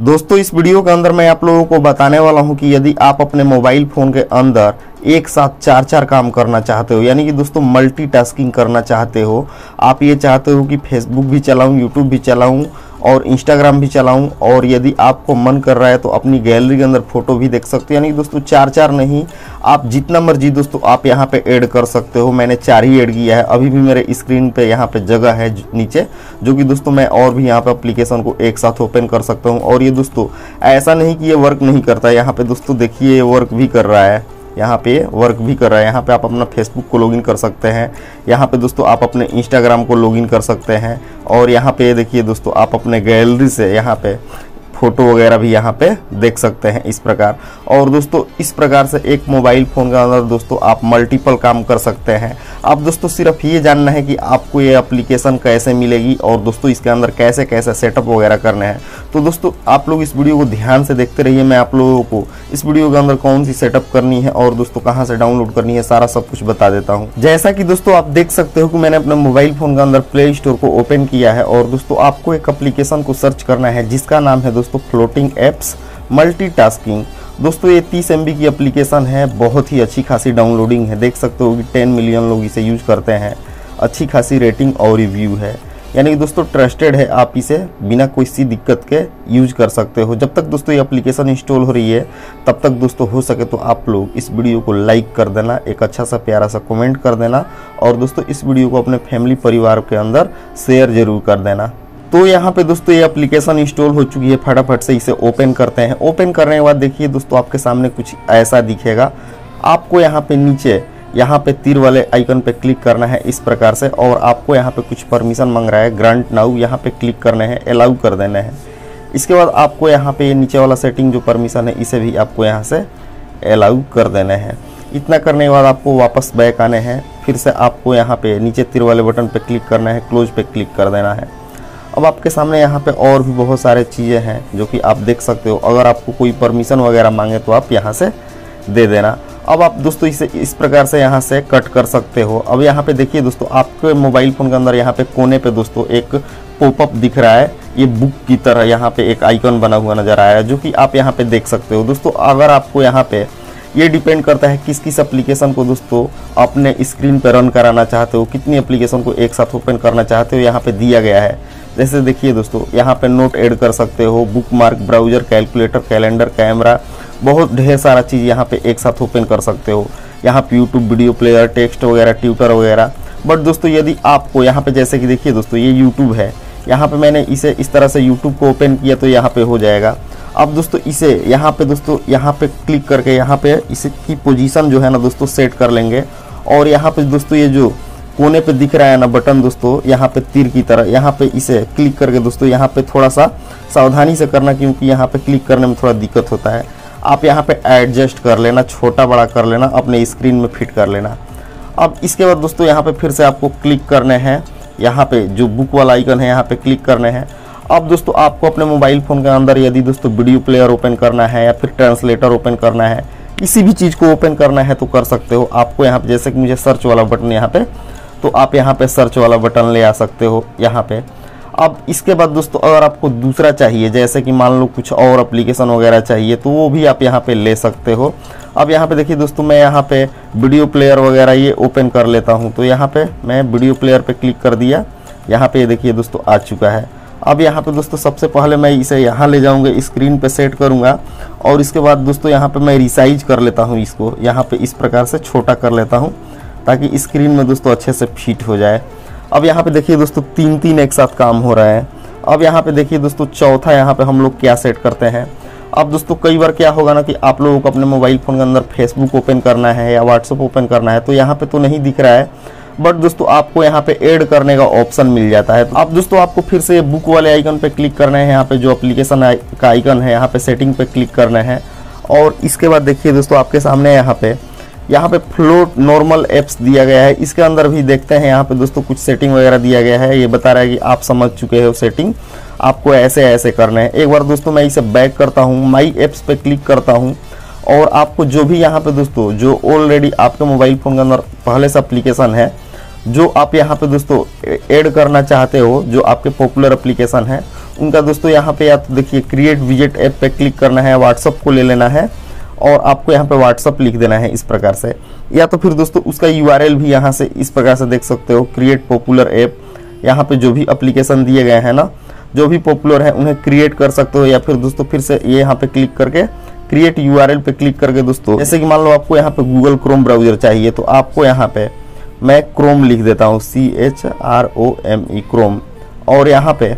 दोस्तों, इस वीडियो के अंदर मैं आप लोगों को बताने वाला हूँ कि यदि आप अपने मोबाइल फ़ोन के अंदर एक साथ चार चार काम करना चाहते हो, यानी कि दोस्तों मल्टीटास्किंग करना चाहते हो, आप ये चाहते हो कि फेसबुक भी चलाऊं यूट्यूब भी चलाऊं और इंस्टाग्राम भी चलाऊं, और यदि आपको मन कर रहा है तो अपनी गैलरी के अंदर फ़ोटो भी देख सकते हो। यानी दोस्तों चार चार नहीं, आप जितना मर्ज़ी दोस्तों, आप यहाँ पे ऐड कर सकते हो। मैंने चार ही ऐड किया है। अभी भी मेरे स्क्रीन पे यहाँ पे जगह है नीचे, जो कि दोस्तों मैं और भी यहाँ पे अप्लीकेशन को एक साथ ओपन कर सकता हूँ। और ये दोस्तों, ऐसा नहीं कि ये वर्क नहीं करता। यहाँ पे दोस्तों देखिए, ये वर्क भी कर रहा है। यहाँ पे वर्क भी कर रहा है। यहाँ पे आप अपना फेसबुक को लॉगिन कर सकते हैं। यहाँ पे दोस्तों आप अपने इंस्टाग्राम को लॉगिन कर सकते हैं। और यहाँ पे देखिए दोस्तों आप अपने गैलरी से यहाँ पे फ़ोटो वगैरह भी यहाँ पे देख सकते हैं इस प्रकार। और दोस्तों, इस प्रकार से एक मोबाइल फ़ोन के अंदर दोस्तों, आप मल्टीपल काम कर सकते हैं। आप दोस्तों, सिर्फ़ ये जानना है कि आपको ये एप्लीकेशन कैसे मिलेगी और दोस्तों, इसके अंदर कैसे कैसे सेटअप वगैरह करने हैं। तो दोस्तों, आप लोग इस वीडियो को ध्यान से देखते रहिए। मैं आप लोगों को इस वीडियो के अंदर कौन सी सेटअप करनी है और दोस्तों, कहाँ से डाउनलोड करनी है, सारा सब कुछ बता देता हूँ। जैसा कि दोस्तों, आप देख सकते हो कि मैंने अपने मोबाइल फ़ोन के अंदर प्ले स्टोर को ओपन किया है और दोस्तों, आपको एक अप्लीकेशन को सर्च करना है, जिसका नाम है दोस्तों फ्लोटिंग एप्स मल्टीटास्किंग दोस्तों, ये 30 एमबी की एप्लीकेशन है, बहुत ही अच्छी खासी डाउनलोडिंग है। देख सकते हो कि 10 मिलियन लोग इसे यूज़ करते हैं। अच्छी खासी रेटिंग और रिव्यू है। यानी कि दोस्तों ट्रस्टेड है, आप इसे बिना कोई सी दिक्कत के यूज़ कर सकते हो। जब तक दोस्तों, ये एप्लीकेशन इंस्टॉल हो रही है, तब तक दोस्तों, हो सके तो आप लोग इस वीडियो को लाइक कर देना, एक अच्छा सा प्यारा सा कमेंट कर देना, और दोस्तों, इस वीडियो को अपने फैमिली परिवार के अंदर शेयर ज़रूर कर देना। तो यहाँ पे दोस्तों ये एप्लीकेशन इंस्टॉल हो चुकी है, फटाफट से इसे ओपन करते हैं। ओपन करने के बाद देखिए दोस्तों आपके सामने कुछ ऐसा दिखेगा। आपको यहाँ पे नीचे, यहाँ पे तीर वाले आइकन पे क्लिक करना है इस प्रकार से और आपको यहाँ पे कुछ परमिशन मांग रहा है ग्रांट नाउ यहाँ पे क्लिक करने हैं अलाउ कर देना है। इसके बाद आपको यहाँ पे ये नीचे वाला सेटिंग जो परमिशन है, इसे भी आपको यहाँ से अलाउ कर देना है। इतना करने के बाद आपको वापस बैक आने हैं, फिर से आपको यहाँ पे नीचे तीर वाले बटन पे क्लिक करना है क्लोज पे क्लिक कर देना है। अब आपके सामने यहाँ पे और भी बहुत सारे चीज़ें हैं जो कि आप देख सकते हो। अगर आपको कोई परमिशन वगैरह मांगे तो आप यहाँ से दे देना। अब आप दोस्तों इसे इस प्रकार से यहाँ से कट कर सकते हो। अब यहाँ पे देखिए दोस्तों, आपके मोबाइल फ़ोन के अंदर यहाँ पे कोने पे दोस्तों एक पॉपअप दिख रहा है। ये बुक की तरह यहाँ पे एक आइकन बना हुआ नज़र आया है, जो कि आप यहाँ पे देख सकते हो। दोस्तों, अगर आपको यहाँ पे ये डिपेंड करता है किस किस एप्लीकेशन को दोस्तों अपने स्क्रीन पर रन कराना चाहते हो, कितनी एप्लीकेशन को एक साथ ओपन करना चाहते हो, यहाँ पे दिया गया है। जैसे देखिए दोस्तों यहाँ पे नोट ऐड कर सकते हो bookmark browser calculator calendar camera बहुत ढेर सारा चीज़ यहाँ पे एक साथ ओपन कर सकते हो यहाँ पे यूट्यूब वीडियो प्लेयर टेक्स्ट वगैरह ट्विटर वगैरह बट दोस्तों यदि आपको यहाँ पे जैसे कि देखिए दोस्तों ये यूट्यूब है यहाँ पे मैंने इसे इस तरह से यूट्यूब को ओपन किया तो यहाँ पे हो जाएगा अब दोस्तों इसे यहाँ पे दोस्तों यहाँ पे क्लिक करके यहाँ पे इसे की पोजीशन जो है ना दोस्तों सेट कर लेंगे और यहाँ पे दोस्तों ये जो कोने पे दिख रहा है ना बटन दोस्तों, यहाँ पे तीर की तरह। यहाँ पे इसे क्लिक करके दोस्तों, यहाँ पे थोड़ा सा सावधानी से करना क्योंकि यहाँ पे क्लिक करने में थोड़ा दिक्कत होता है। आप यहाँ पे एडजस्ट कर लेना, छोटा बड़ा कर लेना, अपने स्क्रीन में फिट कर लेना। अब इसके बाद दोस्तों, यहाँ पे फिर से आपको क्लिक करने हैं। यहाँ पे जो बुक वाला आइकन है, यहाँ पे क्लिक करने हैं। अब दोस्तों, आपको अपने मोबाइल फ़ोन के अंदर यदि दोस्तों वीडियो प्लेयर ओपन करना है या फिर ट्रांसलेटर ओपन करना है, किसी भी चीज़ को ओपन करना है तो कर सकते हो। आपको यहाँ पे, जैसे कि मुझे सर्च वाला बटन यहाँ पे तो आप यहाँ पे सर्च वाला बटन ले आ सकते हो, यहाँ पे। अब इसके बाद दोस्तों, अगर आपको दूसरा चाहिए, जैसे कि मान लो कुछ और एप्लीकेशन वगैरह चाहिए तो वो भी आप यहाँ पे ले सकते हो। अब यहाँ पे देखिए दोस्तों, मैं यहाँ पे वीडियो प्लेयर वगैरह ये ओपन कर लेता हूँ। तो यहाँ पे मैं वीडियो प्लेयर पे क्लिक कर दिया। यहाँ पे देखिए दोस्तों, आ चुका है। अब यहाँ पे दोस्तों, सबसे पहले मैं इसे यहाँ ले जाऊँगा स्क्रीन पे सेट करूँगा। और इसके बाद दोस्तों, यहाँ पे मैं रिसाइज कर लेता हूँ इसको। यहाँ पे इस प्रकार से छोटा कर लेता हूँ। ताकि स्क्रीन में दोस्तों अच्छे से फिट हो जाए। अब यहाँ पे देखिए दोस्तों तीन तीन एक साथ काम हो रहा है। अब यहाँ पे देखिए दोस्तों, चौथा यहाँ पे हम लोग क्या सेट करते हैं। अब दोस्तों, कई बार क्या होगा ना कि आप लोगों को अपने मोबाइल फ़ोन के अंदर फेसबुक ओपन करना है या व्हाट्सअप ओपन करना है तो यहाँ पे तो नहीं दिख रहा है। बट दोस्तों, आपको यहाँ पे ऐड करने का ऑप्शन मिल जाता है। अब दोस्तों, आपको फिर से बुक वाले आइकन पे क्लिक करना है। यहाँ पे जो एप्लीकेशन का आइकन है, यहाँ पे सेटिंग पे क्लिक करना है। और इसके बाद देखिए दोस्तों, आपके सामने यहाँ पे यहाँ पे फ्लोट नॉर्मल एप्स दिया गया है। इसके अंदर भी देखते हैं, यहाँ पे दोस्तों कुछ सेटिंग वगैरह दिया गया है। ये बता रहा है कि आप समझ चुके हो सेटिंग आपको ऐसे ऐसे करना है। एक बार दोस्तों मैं इसे बैक करता हूँ माई एप्स पे क्लिक करता हूँ। और आपको जो भी यहाँ पे दोस्तों, जो ऑलरेडी आपके मोबाइल फ़ोन के अंदर पहले से अप्लीकेशन है, जो आप यहाँ पे दोस्तों ऐड करना चाहते हो, जो आपके पॉपुलर एप्लीकेशन है, उनका दोस्तों यहाँ पे या तो देखिए क्रिएट विजेट ऐप पे क्लिक करना है व्हाट्सअप को ले लेना है। और आपको यहाँ पे व्हाट्सअप लिख देना है इस प्रकार से। या तो फिर दोस्तों उसका यूआरएल भी यहाँ से इस प्रकार से देख सकते हो क्रिएट पॉपुलर ऐप यहाँ पे जो भी अप्लीकेशन दिए गए हैं ना, जो भी पॉपुलर है, उन्हें क्रिएट कर सकते हो या फिर दोस्तों फिर से ये यहाँ पे क्लिक करके क्रिएट यूआरएल पे क्लिक करके दोस्तों, जैसे कि मान लो आपको यहाँ पे गूगल क्रोम ब्राउज़र चाहिए तो आपको यहाँ पे मैं क्रोम लिख देता हूँ C H R O M E Chrome और यहाँ पे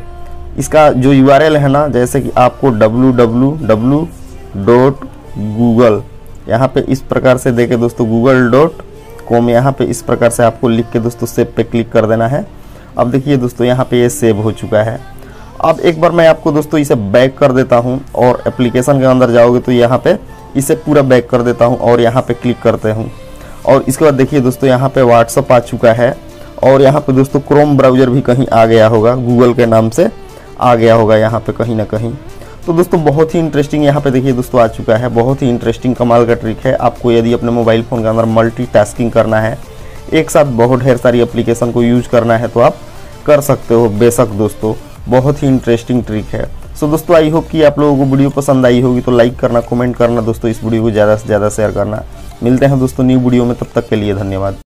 इसका जो यूआरएल है ना, जैसे कि आपको W W W dot Google यहाँ पे इस प्रकार से देखे दोस्तों गूगल डॉट कॉम यहाँ पे इस प्रकार से आपको लिख के दोस्तों सेव पे क्लिक कर देना है। अब देखिए दोस्तों, यहाँ पे ये यह सेव हो चुका है। अब एक बार मैं आपको दोस्तों इसे बैक कर देता हूँ और एप्लीकेशन के अंदर जाओगे तो यहाँ पे इसे पूरा बैक कर देता हूँ और यहाँ पे क्लिक करते हूँ। और इसके बाद देखिए दोस्तों, यहाँ पे व्हाट्सअप आ चुका है और यहाँ पे दोस्तों क्रोम ब्राउज़र भी कहीं आ गया होगा गूगल के नाम से आ गया होगा यहाँ पे कहीं ना कहीं। तो दोस्तों, बहुत ही इंटरेस्टिंग यहाँ पे देखिए दोस्तों, आ चुका है। बहुत ही इंटरेस्टिंग कमाल का ट्रिक है। आपको यदि अपने मोबाइल फ़ोन के अंदर मल्टी करना है, एक साथ बहुत ढेर सारी एप्लीकेशन को यूज़ करना है तो आप कर सकते हो, बेशक दोस्तों। बहुत ही इंटरेस्टिंग ट्रिक है। सो दोस्तों आई होप कि आप लोगों को वीडियो पसंद आई होगी तो लाइक करना कमेंट करना, दोस्तों, इस वीडियो को ज़्यादा से ज़्यादा शेयर करना। मिलते हैं दोस्तों न्यू वीडियो में, तब तक के लिए धन्यवाद।